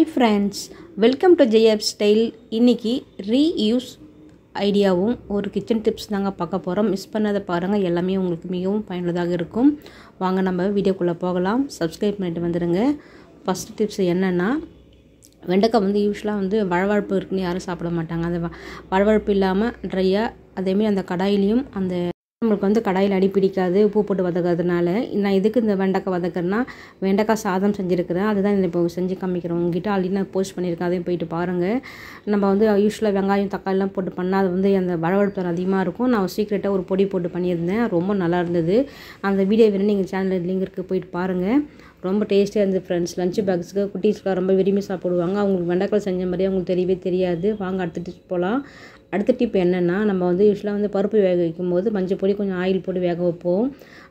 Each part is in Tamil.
ஹை ஃப்ரெண்ட்ஸ் வெல்கம் டு ஜெயப் ஸ்டைல் இன்னைக்கு ரீயூஸ் ஐடியாவும் ஒரு கிச்சன் டிப்ஸ் தாங்க பார்க்க போகிறோம் மிஸ் பண்ணாத பாருங்கள் எல்லாமே உங்களுக்கு மிகவும் பயனுள்ளதாக இருக்கும். வாங்க நம்ம வீடியோக்குள்ளே போகலாம். சப்ஸ்கிரைப் பண்ணிட்டு வந்துடுங்க ஃபஸ்ட் டிப்ஸ் என்னென்னா வெண்டைக்காய் வந்து யூஸ்வலாக வந்து வழவழப்பு இருக்குன்னு யாரும் சாப்பிட மாட்டாங்க. அந்த வழவழப்பு இல்லாமல் ட்ரையாக அதேமாரி அந்த கடாயிலையும் அந்த நம்மளுக்கு வந்து கடாயில் அடி பிடிக்காது உப்பு போட்டு வதக்கிறதுனால. நான் எதுக்கு இந்த வெண்டைக்காய் வதக்கிறேன்னா வெண்டைக்காய் சாதம் செஞ்சுருக்கிறேன். அதுதான் இப்போ செஞ்சு காமிக்கிறேன். உங்ககிட்ட ஆல்ரெடி நான் போஸ்ட் பண்ணியிருக்கேன். அதையும் போயிட்டு பாருங்கள் நம்ம வந்து யூஸ்வலாக வெங்காயம் தக்காளிலாம் போட்டு பண்ணால் அது வந்து அந்த வளவழுப்பு அதிகமாக இருக்கும். நான் சீக்கிரட்டாக ஒரு பொடி போட்டு பண்ணியிருந்தேன். ரொம்ப நல்லா இருந்தது. அந்த வீடியோ வேணும் நீங்கள் சேனலில் லிங்க் இருக்குது போயிட்டு பாருங்கள் ரொம்ப டேஸ்டியாக இருந்தது ஃப்ரெண்ட்ஸ் லஞ்ச் பாக்ஸுக்கு குட்டீஸ்க்கு ரொம்ப விரும்பி சாப்பிடுவாங்க. அவங்களுக்கு வெண்டைக்காய் செஞ்ச மாதிரி அவங்களுக்கு தெரியவே தெரியாது. வாங்க அடுத்துட்டு போகலாம் அடுத்த டிப் என்னென்னா நம்ம வந்து யூஸ்வலாக வந்து பருப்பு வேக வைக்கும்போது மஞ்சள் பொடி கொஞ்சம் ஆயில் போட்டு வேக வைப்போம்.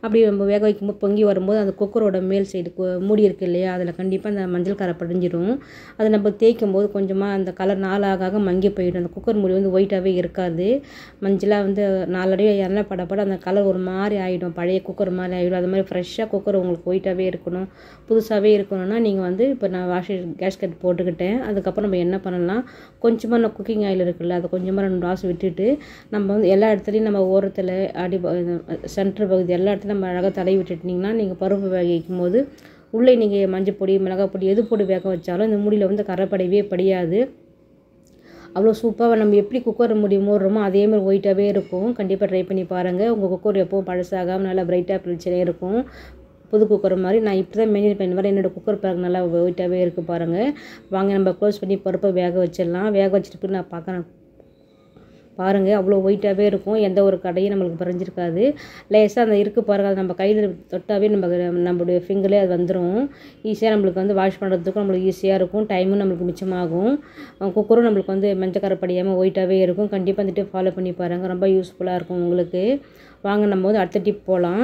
அப்படி நம்ம வேக வைக்கும்போது பொங்கி வரும்போது அந்த குக்கரோட மேல் சைடு மூடி இருக்கு இல்லையா அதில் கண்டிப்பாக அந்த மஞ்சள் கரை படிஞ்சிடும் அதை நம்ம தேய்க்கும் போது கொஞ்சமாக அந்த கலர் நாளாக ஆக மங்கி போயிடும். அந்த குக்கர் மூடி வந்து ஒயிட்டாகவே இருக்காது. மஞ்சளாக வந்து நாலடியாக எண்ணெய் படப்பட அந்த கலர் ஒரு மாதிரி ஆகிடும் பழைய குக்கர் மாதிரி ஆகிடும் அது மாதிரி ஃப்ரெஷ்ஷாக குக்கர் உங்களுக்கு ஒயிட்டாகவே இருக்கணும். புதுசாகவே இருக்கணும்னா நீங்கள் வந்து இப்போ நான் வாஷிங் கேஸ்கட் போட்டுக்கிட்டேன். அதுக்கப்புறம் நம்ம என்ன பண்ணலாம்? கொஞ்சமாக நான் குக்கிங் ஆயில் இருக்குல்ல அதை கொஞ்சமாக ரெண்டு டாஸ் விட்டுட்டு நம்ம வந்து எல்லா இடத்துலையும் நம்ம ஓரத்தில் அடி சென்டர் பகுதி எல்லா இடத்துலையும் நம்ம அழகாக தலை விட்டுட்டிங்கன்னா நீங்கள் பருப்பு வேக வைக்கும் போது உள்ளே நீங்கள் மஞ்சள் பொடி மிளகாய் பொடி எது போட்டு வேக வச்சாலும் இந்த முடியில் வந்து கரைப்படையவே படியாது. அவ்வளோ சூப்பராக நம்ம எப்படி குக்கர் முடி மூடுறோமோ அதே மாதிரி ஒயிட்டாகவே இருக்கும். கண்டிப்பாக ட்ரை பண்ணி பாருங்கள் உங்கள் குக்கர் எப்போவும் பழசாகாமல் நல்லா பிரைட்டாக பிரச்சனையாக இருக்கும். புது குக்கர் மாதிரி நான் இப்போ தான் மெயின்டைன் பண்ணி வரேன் என்னோடய குக்கர் பாருங்க நல்லா ஒயிட்டாகவே இருக்குது பாருங்கள் வாங்க நம்ம க்ளோஸ் பண்ணி பருப்பை வேக வச்சிடலாம். வேக வச்சுட்டு நான் பார்க்குறேன் பாருங்கள் அவ்வளோ ஒயிட்டாகவே இருக்கும். எந்த ஒரு கடையும் நம்மளுக்கு பறிஞ்சிருக்காது லேசாக அந்த இருக்குது பாருங்கள் அது நம்ம கையில் தொட்டாவே நம்ம நம்மளுடைய ஃபிங்கர்லேயே அது வந்துடும் ஈஸியாக நம்மளுக்கு வந்து வாஷ் பண்ணுறதுக்கும் நம்மளுக்கு ஈஸியாக இருக்கும். டைமும் நம்மளுக்கு மிச்சமாகும். குக்கரும் நம்மளுக்கு வந்து மஞ்சக்கரை படியாமல் ஒயிட்டாகவே இருக்கும். கண்டிப்பாக வந்துட்டு ஃபாலோ பண்ணி பாருங்கள் ரொம்ப யூஸ்ஃபுல்லாக இருக்கும் உங்களுக்கு. வாங்க நம்ம வந்து அடுத்த டிப் போகலாம்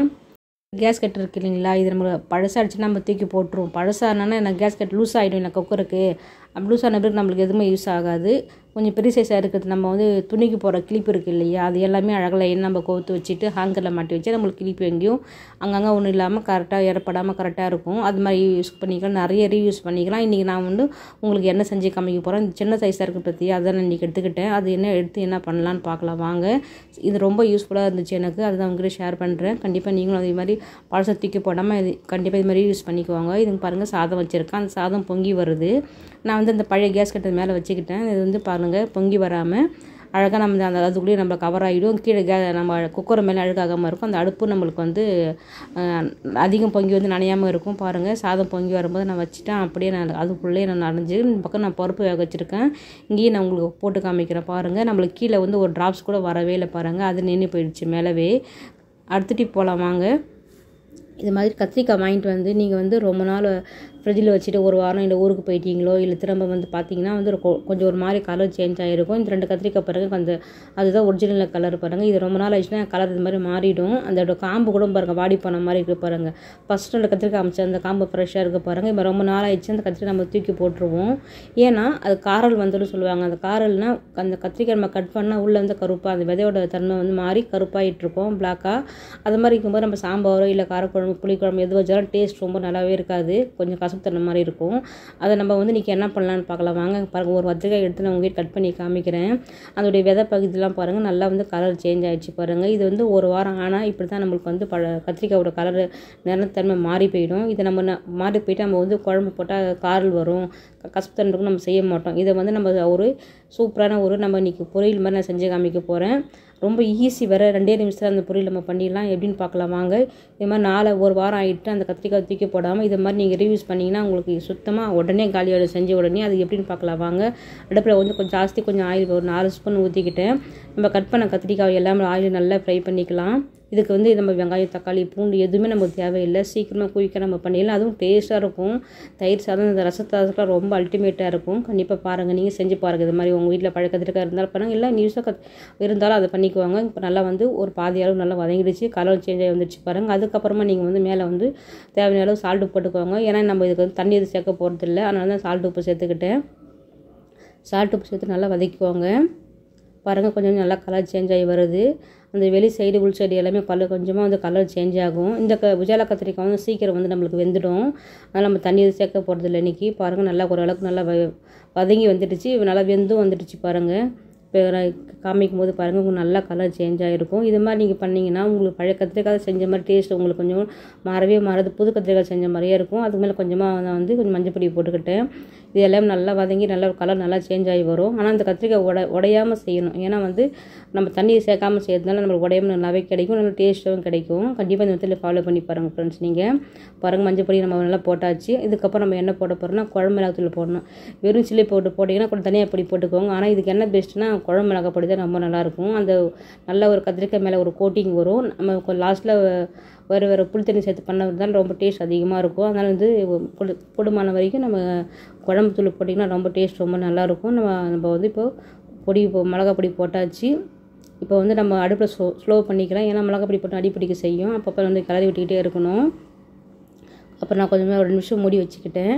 கேஸ் கட் இருக்கு இல்லைங்களா? இது நம்ம பழசாகிடுச்சுன்னா நம்ம தூக்கி போட்டுருவோம். பழசானா எனக்கு கேஸ் கட் லூஸ் ஆகிடும் எனக்கு குக்கருக்கு ப்ளூ லூஸ் ஆன பிறகு நம்மளுக்கு எதுவுமே யூஸ் ஆகாது. கொஞ்சம் பெரிய சைஸாக இருக்கிறது. நம்ம வந்து துணிக்கு போகிற கிளிப்பு இருக்குது இல்லையா? அது எல்லாமே அழகாக எண்ணெய் நம்ம கோர்த்து வச்சுட்டு ஹேங்கரில் மாட்டி வச்சு நம்மளுக்கு கிளிப் எங்கேயும் அங்கங்கே ஒன்றும் இல்லாமல் கரெக்டாக ஏறப்படாமல் கரெக்டாக இருக்கும். அது மாதிரி யூஸ் பண்ணிக்கலாம். நிறைய ரீயூஸ் பண்ணிக்கலாம். இன்றைக்கி நான் வந்து உங்களுக்கு என்ன செஞ்சு காமிக்க போகிறேன் இந்த சின்ன சைஸாக இருக்குது பற்றி அதை நான் இன்றைக்கி எடுத்துக்கிட்டேன். அது என்ன எடுத்து என்ன பண்ணலான்னு பார்க்கலாம். வாங்க. இது ரொம்ப யூஸ்ஃபுல்லாக இருந்துச்சு எனக்கு. அதுதான் உங்ககிட்ட ஷேர் பண்ணுறேன் கண்டிப்பாக நீங்களும் அதே மாதிரி பழசை தூக்கி போடாமல் இது கண்டிப்பாக இது மாதிரி யூஸ் பண்ணிக்குவாங்க இதுங்க பாருங்கள் சாதம் வச்சுருக்கேன் அந்த சாதம் பொங்கி வருது. நான் வந்து இந்த பழைய கேஸ் கட்டை மேலே வச்சுக்கிட்டேன். இது வந்து பாருங்கள் பொங்கி வராமல் அழகாக நம்ம அந்த அதுக்குள்ளேயே நம்ம கவர் ஆகிடும் கீழே கே நம்ம குக்கர் மேலே அழுக்காகாமல் இருக்கும். அந்த அடுப்பு நம்மளுக்கு வந்து அதிகம் பொங்கி வந்து நனையாமல் இருக்கும். பாருங்கள் சாதம் பொங்கி வரும்போது நான் வச்சுட்டேன். அப்படியே நான் அதுக்குள்ளேயே நான் நனைஞ்சு இந்த பக்கம் நான் பருப்பு வேக வச்சுருக்கேன். இங்கேயே நான் உங்களுக்கு போட்டு காமிக்கிறேன். பாருங்கள் நம்மளுக்கு கீழே வந்து ஒரு ட்ராப்ஸ் கூட வரவே இல்லை. பாருங்கள் அது நின்று போயிடுச்சு மேலவே. அடுத்துட்டு போகலாம் வாங்க. இது மாதிரி கத்திரிக்காய் வாங்கிட்டு வந்து நீங்கள் வந்து ரொம்ப நாள் ஃப்ரிட்ஜில் வச்சுட்டு ஒரு வாரம் இல்லை ஊருக்கு போயிட்டீங்களோ இல்லை திரும்ப வந்து பார்த்தீங்கன்னா வந்து ஒரு கொ- கொஞ்சம் ஒரு மாதிரி கலர் சேஞ்ச் ஆகிருக்கும் இந்த ரெண்டு கத்திரிக்காய் பாருங்கள் கொஞ்சம் அதுதான் ஒரிஜினல் கலர் பாருங்கள் இது ரொம்ப நாள் ஆயிடுச்சுன்னா கலர் இது மாதிரி மாறிடும். அதோட காம்பு கூட பாருங்கள் வாடி போன மாதிரி இருக்குது பாருங்கள் ஃபஸ்ட் ரெண்டு கத்திரிக்காய் அமைச்சு அந்த காம்பு ஃப்ரெஷ்ஷாக இருக்குது பாருங்கள் இப்போ ரொம்ப நாள் ஆயிடுச்சு அந்த கத்திரிக்காய் நம்ம தூக்கி போட்டுருவோம். ஏன்னா அது காரல் வந்துடும் சொல்லுவாங்க. அந்த காரல்னா அந்த கத்திரிக்காய் நம்ம கட் பண்ணால் உள்ளே வந்து கருப்பாக அந்த விதையோட தன்மை வந்து மாறி கருப்பாயிட்டு பிளாக்காக அது மாதிரி இருக்கும்போது நம்ம சாம்பாரோ இல்லை காரக்குழம்பு புளிக்குழம்பு எது வச்சாலும் டேஸ்ட் ரொம்ப நல்லாவே இருக்காது. கொஞ்சம் கசப்பு தன்மை மாதிரி இருக்கும். அதை நம்ம வந்து இன்றைக்கி என்ன பண்ணலான்னு பார்க்கலாம். வாங்க பாருங்கள் ஒரு கத்திரிக்காய் எடுத்து நான் உங்ககிட்ட கட் பண்ணி காமிக்கிறேன். அதோடைய விதை பகுதியெலாம் பாருங்கள் நல்லா வந்து கலர் சேஞ்ச் ஆகிடுச்சு பாருங்கள் இது வந்து ஒரு வாரம் ஆனால் இப்படி தான் நம்மளுக்கு வந்து பழ கத்திரிக்காயோட கலர் நிறத்தன்மை மாறி போயிடும். இதை நம்ம மாறி போயிட்டு நம்ம வந்து குழம்பு போட்டால் காரல் வரும். க- கசப்பு நம்ம செய்ய மாட்டோம். இதை வந்து நம்ம ஒரு சூப்பரான ஒரு நம்ம இன்றைக்கி பொரியல் மாதிரி நான் செஞ்சு காமிக்க போகிறேன் ரொம்ப ஈஸி வேறு ரெண்டே நிமிஷத்தில் அந்த பொரியல் நம்ம பண்ணிடலாம். எப்படின்னு பார்க்கலாம். வாங்க. இது மாதிரி நாளை ஒரு வாரம் ஆகிட்டு அந்த கத்திரிக்காய் தூக்கி போடாமல் இது மாதிரி நீங்கள் ரிவ்யூஸ் பண்ணிங்கன்னா உங்களுக்கு சுத்தமாக உடனே காலியோட செஞ்ச உடனே அது எப்படின்னு பார்க்கலாம். வாங்க. அடுப்பில் வந்து கொஞ்சம் ஜாஸ்தி கொஞ்சம் ஆயில் ஒரு நாலு ஸ்பூன் ஊற்றிக்கிட்டேன் நம்ம கட் பண்ண கத்திரிக்காய் எல்லாமே ஆயில் நல்லா ஃப்ரை பண்ணிக்கலாம். இதுக்கு வந்து நம்ம வெங்காயம் தக்காளி பூண்டு எதுவுமே நமக்கு தேவையில்லை. சீக்கிரமாக குயிக்காக நம்ம பண்ணிடலாம். அதுவும் டேஸ்ட்டாக இருக்கும். தயிர் சாதம் இந்த ரசத்தாசெல்லாம் ரொம்ப அல்டிமேட்டாக இருக்கும். கண்டிப்பாக பாருங்கள் நீங்கள் செஞ்சு பாருங்கள் இது மாதிரி உங்கள் வீட்டில் பழக்கத்திற்காக இருந்தாலும் பண்ணுங்கள் இல்லை நியூஸாக இருந்தாலும் அதை பண்ணிக்குவாங்க. இப்போ நல்லா வந்து ஒரு பாதி அளவு நல்லா வதங்கிடுச்சு. கலர் சேஞ்ச் ஆகி வந்துடுச்சு பாருங்கள் அதுக்கப்புறமா நீங்கள் வந்து மேலே வந்து தேவையான அளவு சால்ட் போட்டுக்குவாங்க ஏன்னா நம்ம இதுக்கு வந்து தண்ணி எதுவும் சேர்க்க போகிறதில்ல அதனால தான் சால்ட் உப்பு சேர்த்துக்கிட்டேன். சால்ட் உப்பு சேர்த்து நல்லா வதக்கிக்குவாங்க பாருங்கள் கொஞ்சம் நல்லா கலர் சேஞ்ச் ஆகி வருது. அந்த வெளி சைடு உள் சைடு எல்லாமே கலர் கொஞ்சமாக வந்து கலர் சேஞ்ச் ஆகும். இந்த க உஜாலா கத்திரிக்காய் வந்து சீக்கிரம் வந்து நம்மளுக்கு வெந்துடும். அதனால் நம்ம தண்ணி சேர்க்க போகிறதில்ல இன்றைக்கி பாருங்கள் நல்லா ஓரளவுக்கு நல்லா வ வதங்கி வந்துடுச்சு. நல்லா வெந்தும் வந்துடுச்சு பாருங்கள் இப்போ காமிக்கும் போது பாருங்கள் உங்களுக்கு நல்லா கலர் சேஞ்ச் ஆகிருக்கும் இது மாதிரி நீங்கள் பண்ணிங்கன்னா உங்களுக்கு பழைய கத்திரிக்காய் செஞ்ச மாதிரி டேஸ்ட் உங்களுக்கு கொஞ்சம் மாறவே மாறாது. புது கத்திரிக்காய் செஞ்ச மாதிரியே இருக்கும். அதுக்கு மேலே கொஞ்சமாக நான் வந்து கொஞ்சம் மஞ்சள் பொடி போட்டுக்கிட்டேன். இது எல்லாமே நல்லா வதங்கி நல்லா கலர் நல்லா சேஞ்ச் ஆகி வரும். ஆனால் அந்த கத்திரிக்காய் உட உடையாமல் செய்யணும். ஏன்னா வந்து நம்ம தண்ணியை சேர்க்காமல் செய்யறதுனால நம்மளுக்கு உடையாமல் நல்லாவே கிடைக்கும். நல்லா டேஸ்ட்டும் கிடைக்கும். கண்டிப்பாக இந்த விதத்தில் ஃபாலோ பண்ணி பாருங்கள் ஃப்ரெண்ட்ஸ் நீங்கள் பாருங்கள் மஞ்சள் பொடி நம்ம நல்லா போட்டாச்சு. இதுக்கப்புறம் நம்ம என்ன போட போகிறோம்னா குழம்பு மிளகாத்தூள் போடணும். வெறும் சில்லி போட்டு போட்டிங்கன்னா கொஞ்சம் தனியாக பொடி போட்டுக்கோங்க. ஆனால் இதுக்கு என்ன பெஸ்ட்னா குழம்பு மிளகாய் பொடி தான் ரொம்ப நல்லாயிருக்கும் அந்த நல்ல ஒரு கத்திரிக்காய் மேலே ஒரு கோட்டிங் வரும். நம்ம லாஸ்ட்டில் வேறு வேறு புளி தண்ணி சேர்த்து பண்ணதுனால ரொம்ப டேஸ்ட் அதிகமாக இருக்கும். அதனால் வந்து போடுமான வரைக்கும் நம்ம குழம்பு தூள் போட்டிங்கன்னா ரொம்ப டேஸ்ட் ரொம்ப நல்லாயிருக்கும் நம்ம நம்ம வந்து இப்போது பொடி இப்போ மிளகா பொடி போட்டாச்சு. இப்போ வந்து நம்ம அடுப்பில் ஸ்லோ ஸ்லோ பண்ணிக்கலாம். ஏன்னா மிளகா பொடி போட்டு அடிப்படிக்க செய்யும். அப்பப்போ வந்து கிளறி விட்டுக்கிட்டே இருக்கணும். அப்புறம் நான் கொஞ்சமாக ஒரு நிமிஷம் மூடி வச்சுக்கிட்டேன்.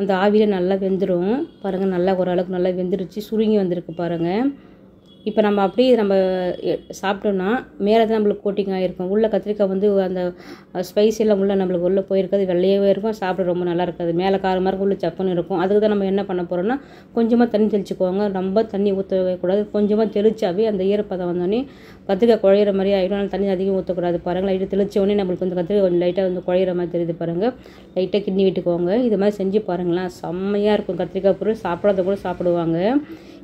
அந்த ஆவியில் நல்லா வெந்துடும் பாருங்கள் நல்லா ஓரளவுக்கு நல்லா வெந்துருச்சு. சுருங்கி வந்திருக்கு பாருங்கள் இப்போ நம்ம அப்படியே நம்ம சாப்பிட்டோம்னா மேலே தான் நம்மளுக்கு கோட்டிங் ஆகிருக்கும் உள்ளே கத்திரிக்காய் வந்து அந்த ஸ்பைஸ் எல்லாம் உள்ளே நம்மளுக்கு உள்ளே போயிருக்காது. வெள்ளையாகவே இருக்கும். சாப்பிட ரொம்ப நல்லா இருக்காது. மேலே காரமாக இருக்கும் உள்ளே சப்புன்னு இருக்கும். அதுக்கு தான் நம்ம என்ன பண்ண போகிறோம்னா கொஞ்சமாக தண்ணி தெளிச்சுக்குவாங்க ரொம்ப தண்ணி ஊற்றக்கூடாது கொஞ்சமாக தெளிச்சாவே அந்த ஈரப்பதம் வந்தோடனே கத்திரிக்காய் குழையிற மாதிரி ஆகிடும் ஆனால் தண்ணி அதிகம் ஊற்றக்கூடாது பாருங்கள் லைட்டாக தெளிச்சோடனே நம்மளுக்கு வந்து கத்திரிக்காய் கொஞ்சம் லைட்டாக வந்து குழையிற மாதிரி தெரியுது பாருங்கள் லைட்டாக கிண்ணி விட்டுக்குவாங்க இது மாதிரி செஞ்சு பாருங்களேன். செம்மையாக இருக்கும். கத்திரிக்காய் பொருள் சாப்பிடாத கூட சாப்பிடுவாங்க.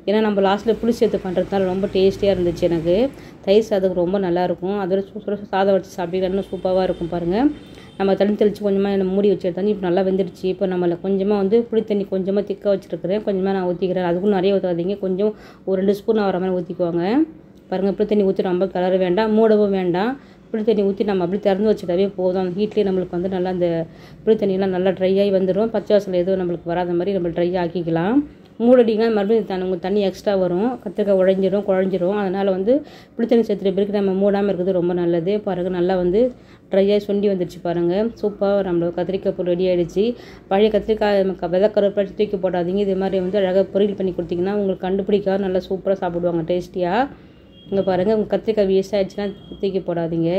ஏன்னா நம்ம லாஸ்ட்டில் புளி சேர்த்து பண்ணுறதுனால ரொம்ப டேஸ்டியாக இருந்துச்சு எனக்கு. தயிர் சாதம் ரொம்ப நல்லாயிருக்கும் அதோட சூப்பராக சாதம் வச்சு சாப்பிட்டீங்கன்னா இன்னும் சூப்பராக இருக்கும் பாருங்கள் நம்ம தண்ணி தெளித்து கொஞ்சமாக மூடி வச்சு தண்ணி இப்போ நல்லா வெந்துடுச்சு. இப்போ நம்மள கொஞ்சமாக வந்து புளி தண்ணி கொஞ்சமாக திக்காக வச்சுருக்கிறேன். கொஞ்சமாக நான் ஊற்றிக்கிறேன் அதுக்கும் நிறைய ஊற்றாதீங்க கொஞ்சம் ஒரு ரெண்டு ஸ்பூன் வர மாதிரி ஊற்றிக்குவாங்க பாருங்கள் புளி தண்ணி ஊற்றி ரொம்ப கலர வேண்டாம். மூடவும் வேண்டாம். புளி தண்ணி ஊற்றி நம்ம அப்படி திறந்து வச்சுட்டாவே போதும். அந்த ஹீட்லேயே நம்மளுக்கு வந்து நல்லா அந்த புளி தண்ணியெல்லாம் நல்லா ட்ரை ஆகி வந்துடும் பச்சை வாசல் எதுவும் நம்மளுக்கு வராத மாதிரி நம்ம ட்ரை ஆக்கிக்கலாம். மூடடிங்கன்னா மறுபடியும் தண்ணி உங்களுக்கு தண்ணி எக்ஸ்ட்ரா வரும். கத்திரிக்காய் உழைஞ்சிரும் குழஞ்சிரும். அதனால் வந்து புளித்தண்ணி சேர்த்துட்டு பிறகு நம்ம மூடாமல் இருக்கிறது ரொம்ப நல்லது. பாருங்கள் நல்லா வந்து ட்ரையாக சுண்டி வந்துடுச்சு பாருங்கள் சூப்பராக நம்மளோட கத்திரிக்காய் பொருள் ரெடி ஆகிடுச்சு பழைய கத்திரிக்காய் விதக்கருப்பை தூக்கி போடாதீங்க. இது மாதிரி வந்து அழகாக பொரியல் பண்ணி கொடுத்தீங்கன்னா உங்களுக்கு கண்டுபிடிக்காது நல்லா சூப்பராக சாப்பிடுவாங்க டேஸ்டியாக இங்கே பாருங்கள் உங்கள் கத்திரிக்காய் வேஸ்ட் ஆகிடுச்சுன்னா தூக்கி போடாதீங்க.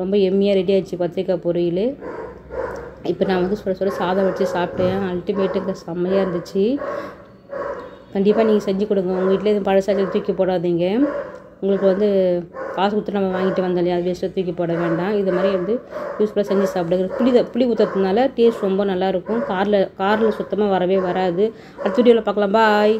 ரொம்ப எம்மியாக ரெடி ஆகிடுச்சு கத்திரிக்காய் பொரியல். இப்போ நான் வந்து சுட சுட சாதம் வச்சு சாப்பிட்டேன். அல்டிமேட்டுக்கு செம்மையாக இருந்துச்சு. கண்டிப்பாக நீங்கள் செஞ்சு கொடுங்க. உங்கள் வீட்டில் எதுவும் பழசாச்சு தூக்கி போடாதீங்க. உங்களுக்கு வந்து காசு கொடுத்து நம்ம வாங்கிட்டு வந்தோம் இல்லையா அது வேஸ்ட்டாக தூக்கி போட வேண்டாம். இது மாதிரி வந்து யூஸ்ஃபுல்லாக செஞ்சு சாப்பிடுங்க. புளி புளி ஊற்றுறதுனால டேஸ்ட் ரொம்ப நல்லாயிருக்கும் காரில் காரில் சுத்தமாக வரவே வராது. அடுத்த வீடியோவில் பார்க்கலாம். பாய்